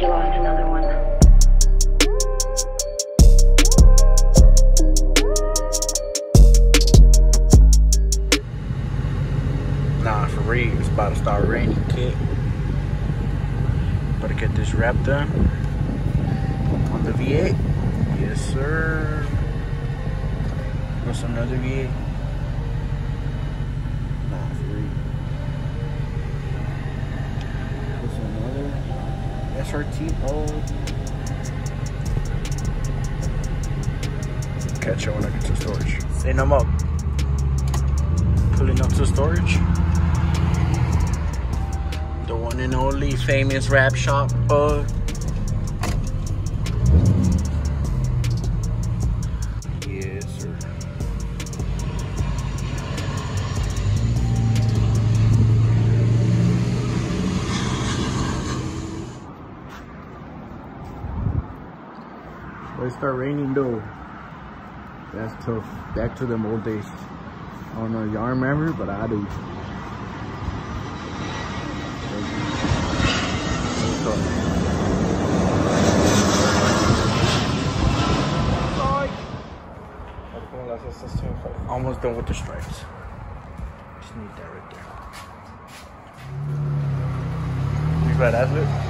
you lost another one. Nah, for real, it's about to start raining, kid. Better get this wrap done on the V8. Yes, sir. What's another V8? SRT? Oh. Catch you when I get to storage. Say no more. Pulling up to storage. The one and only famous wrap shop bug. It start raining though. That's tough. Back to them old days. I don't know if y'all remember, but I do. Almost done with the stripes. Just need that right there. You got that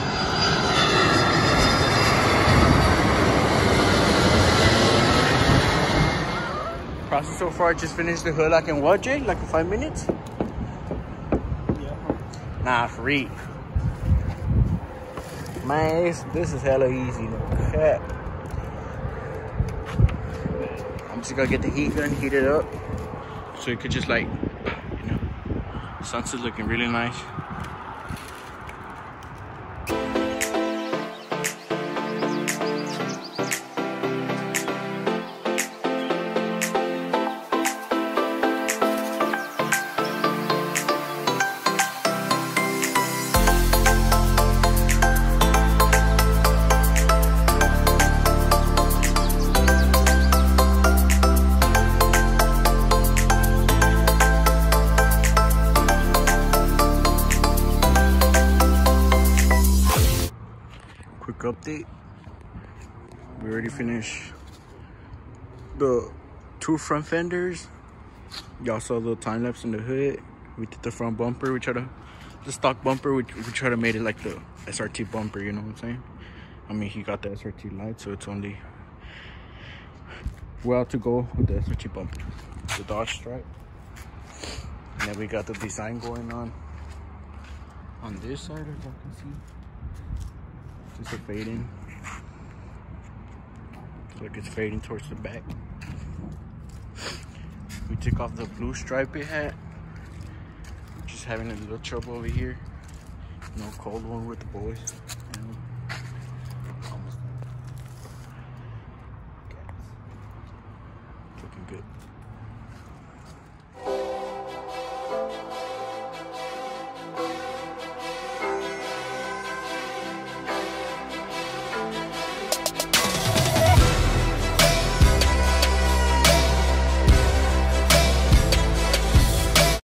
Process so far, I just finished the hood like in what, Jay? Like in five minutes? Yeah. Nah, free. Man, this, is hella easy. Crap. I'm just gonna get the heat gun, heat it up. So it could just like, you know, sunset's looking really nice. Quick update. We already finished the two front fenders. Y'all saw the time lapse in the hood. We did the front bumper. We try to the stock bumper. We, we try to make it like the SRT bumper. You know what I'm saying? I mean, he got the SRT light, so it's only well to go with the SRT bumper. The Dodge stripe. And then we got the design going on on this side, as y'all can see. Just a fading. Look, it's fading towards the back. We took off the blue stripe it had. Just having a little trouble over here. No cold one with the boys. Looking good.